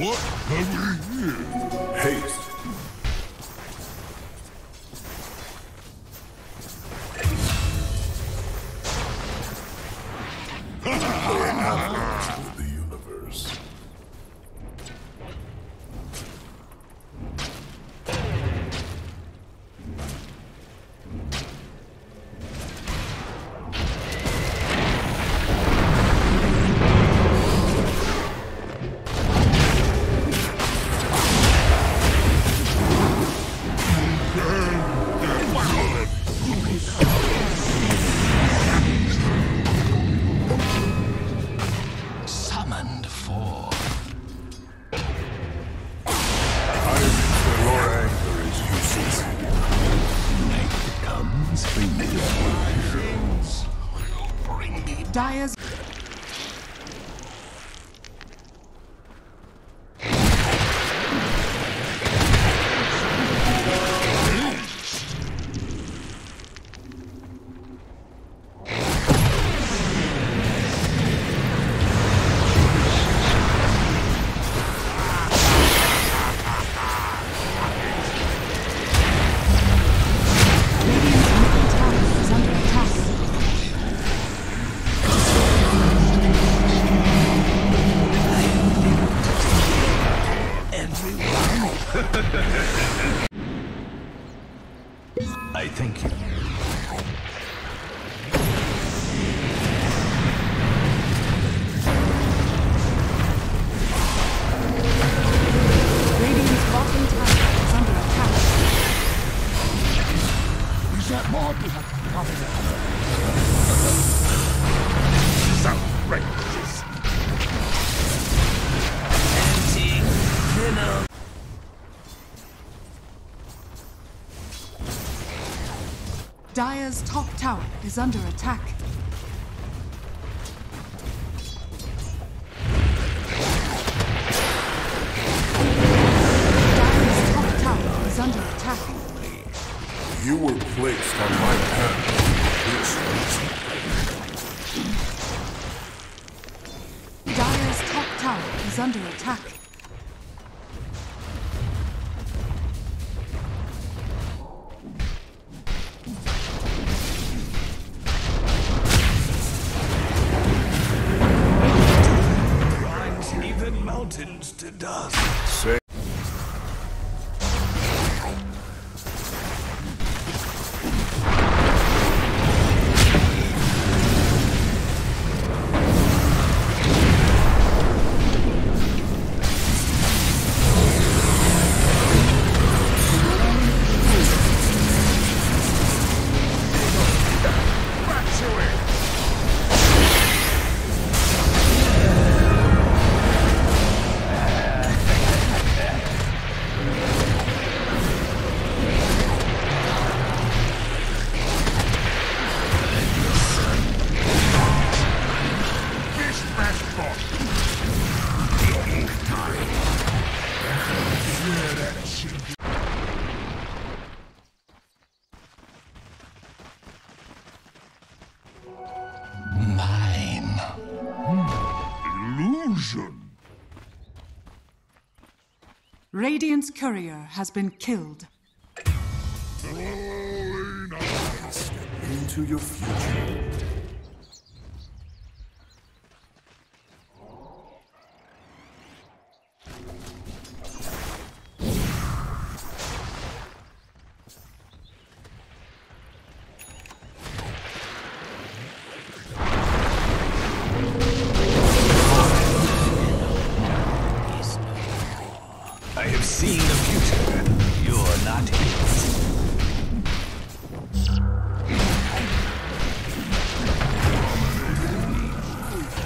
What have we here? Haste. Dire's that? This is outrageous. Dire's top tower is under attack. Under attack. Grinds even mountains to dust. Say Radiant's courier has been killed. Falling eyes. into your future.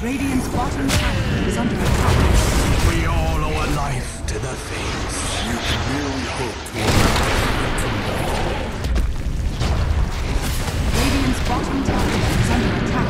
Radiant's bottom tower is under attack. We all owe a life to the Fates. You can merely hope to Radiant's bottom tower is under attack.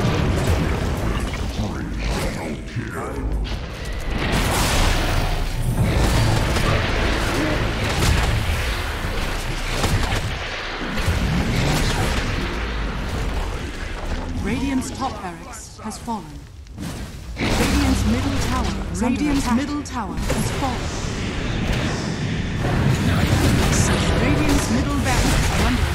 Radiant's top barracks has fallen. Radiant's middle tower. Radiant's middle tower has fallen. Radiant's middle barracks